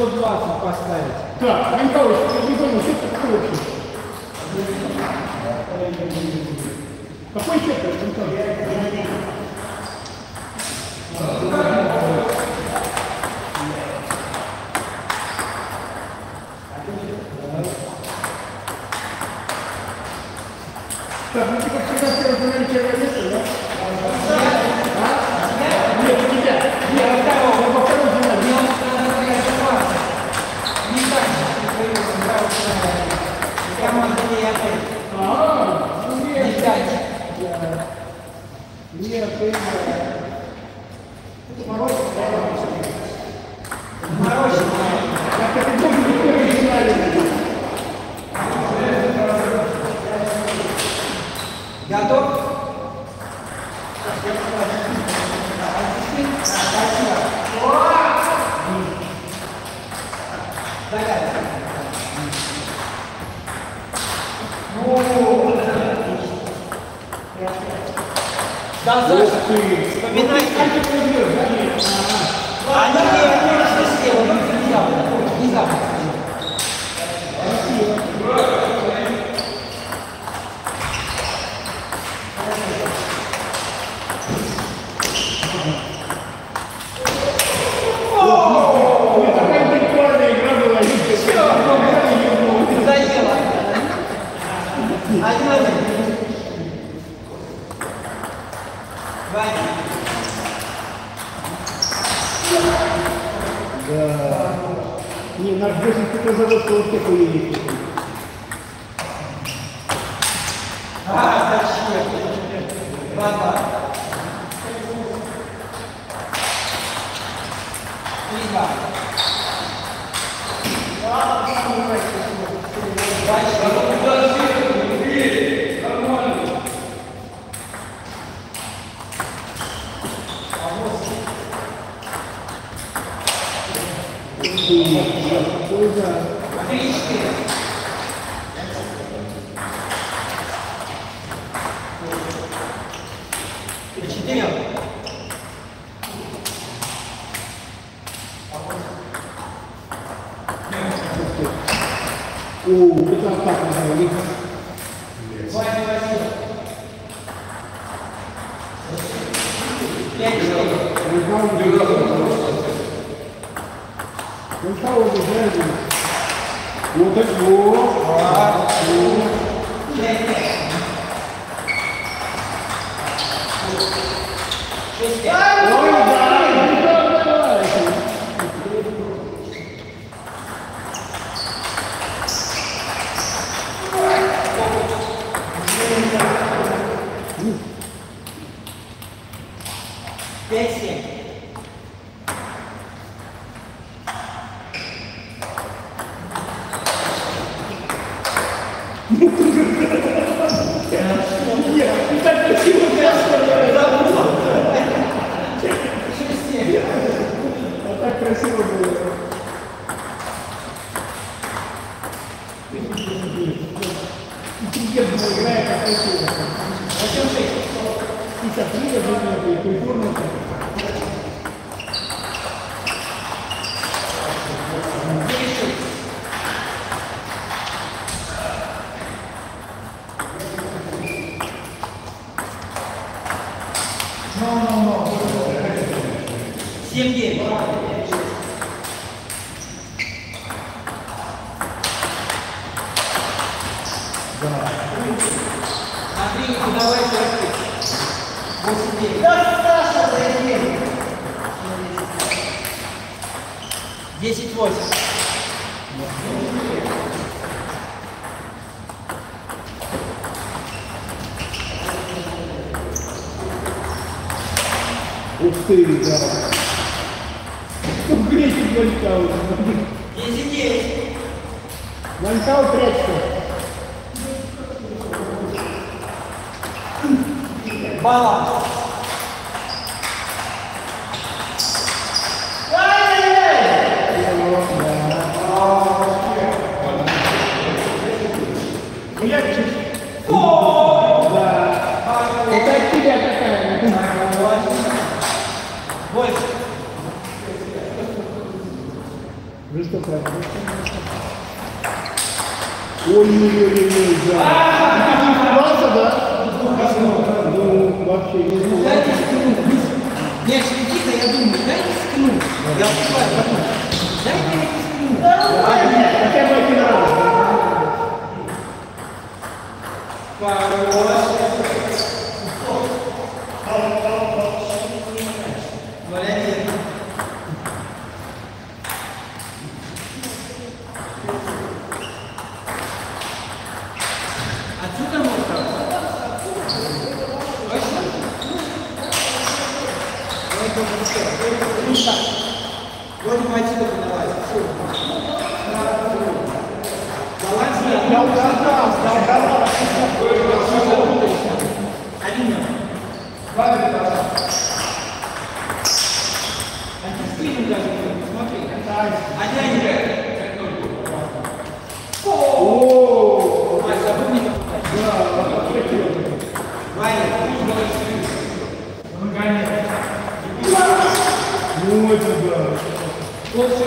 120 поставить. Так, Михайлович, я не понял, что такое вообще? Какой счет, Михайлович? Так, ну типа всегда все разговаривали Нет, ты Как это должен быть первый финале? Готов? Да, Саша, вспоминай. Они не не все, вот он внезапно, внезапно. Ой, такая прикольная игра была. видите? Заело. Один один. Ваня. Да. Не, наш гость такой завод, что вот такой есть. А, зачем? Два-два. Три-два. Ой, да. Три-четыре. Четыре. О, это так называли. Ваня, Василий. Пять-четыре. Михаил Бежевич. Вот это вот. Пять-пять. Шесть-пять. Ой, да, Михаил Николаевич. Пять-семь. Нет, ты так красиво Шесть-семь. А давай. Восемь-девять. Да, Саша, зайди. Десять-восемь. Ух ты, да. Ну, гречик Ванькау. Десять-девять. Ванькау прячься. Да. Это от тебя такая. Больше. Выступай. Ой-ой-ой-ой, да. Вообще не испугался. Дайте скинуть. Нет, Никита, я думаю, дайте скинуть. Я успеваю подумать. Дайте мне скинуть. Хотя бы один раз. Хорош. Молодец. Отсюда можно? Точно? Давай тоже все. Вроде бы отсюда подавать. Баланс нет. Я угадал, я угадал. Один номер. Антистилем даже смотри. Один играет. О, Ой, забыл не попадать. Ваня, ну это да. вот все,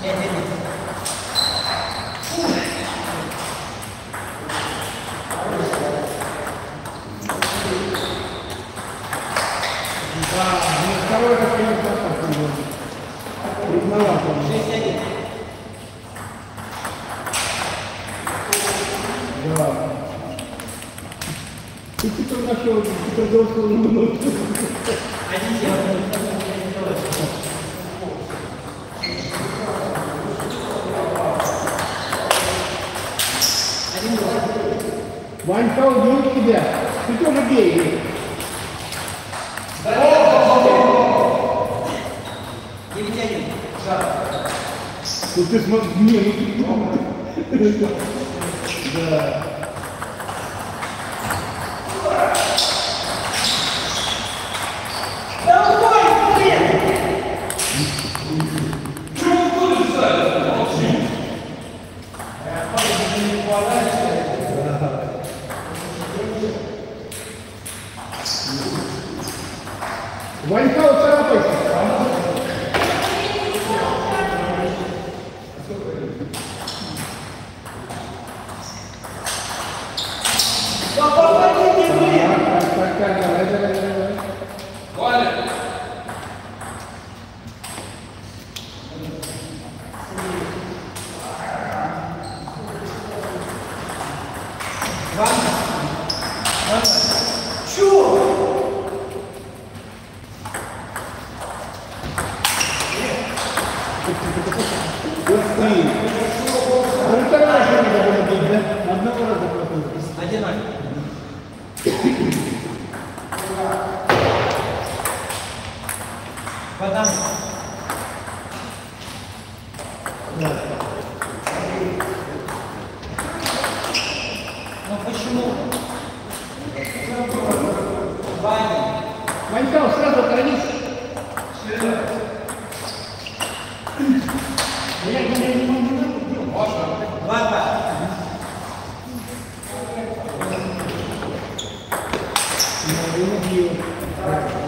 Нет, нет, нет. Да, ну второй раз я не попал сегодня. Трудновато. Шесть, один. Да. Ты теперь нашел. Один, семь. Один, два. Ванька убил тебя. Ты тоже бей. Ну ты смотри, не, ну ты Да. Ванька, уцарапайся. Так, так, так, давай, давай, давай. Ваня. Ваня. Чё? Вот ты. Ну, второй раз не надо было бить, да? Одного раза просто. Один, ноль. Вода. Ну почему? Ваня. Ванька, сразу отравись. Я я не могу. Два, два. Я не убью. А если не Три,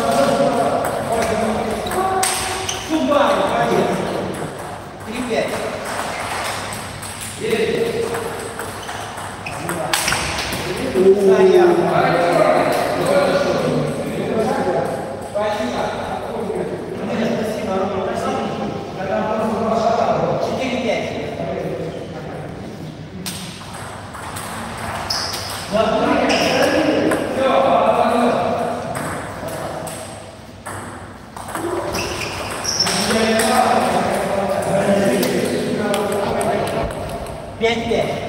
5-5.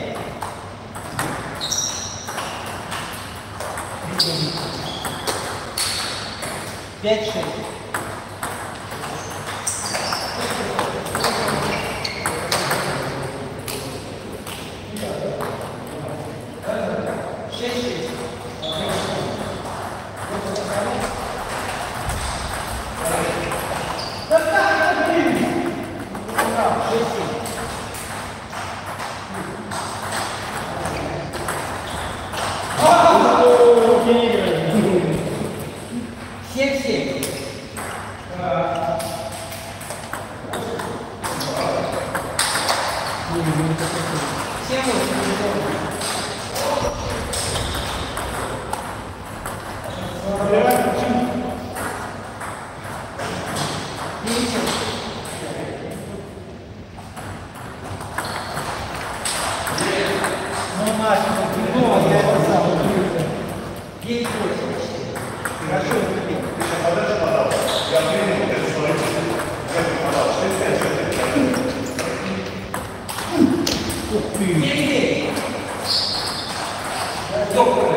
Не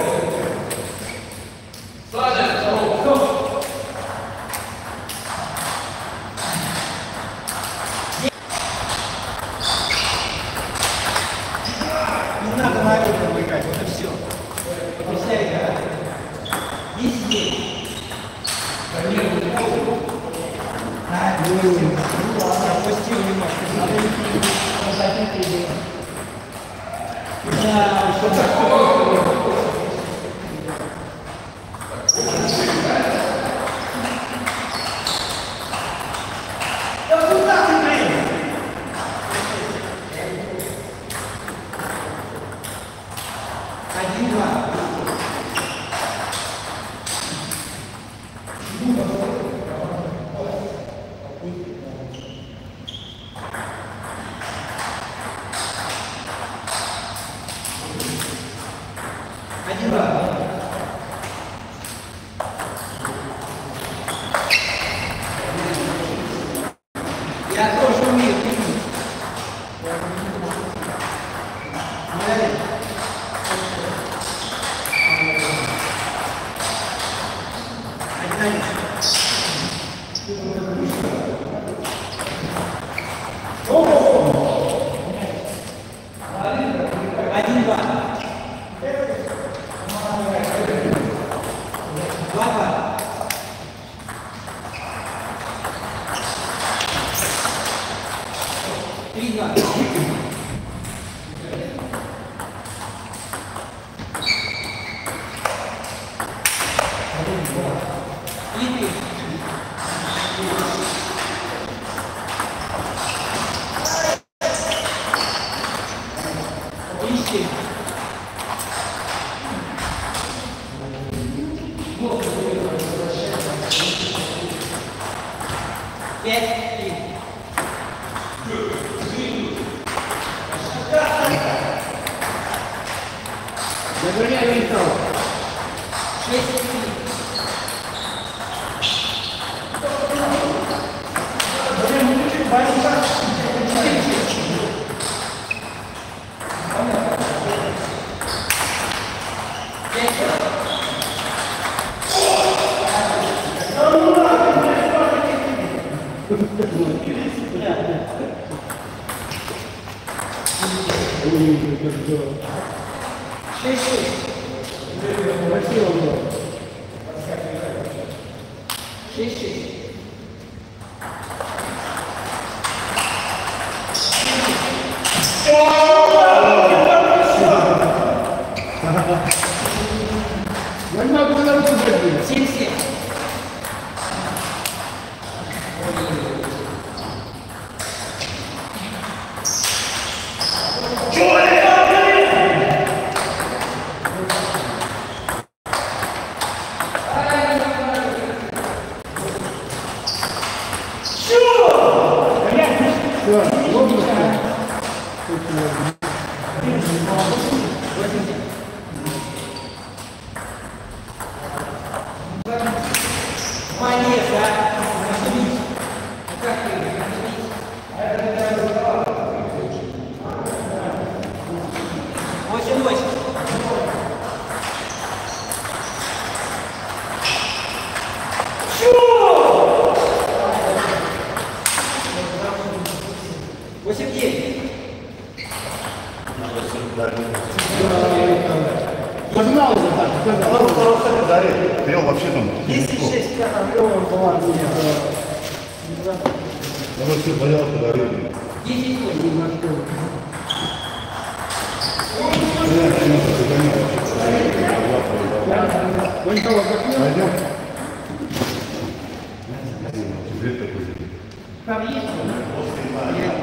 Один, два. Ой, как здорово. Погнал же так. Второй, второй сет ударил. Трел вообще там. 10-6, Трелом была мне. Он вообще болел, подарил. Идите, не нашел. Пойдем. Там есть? Нет.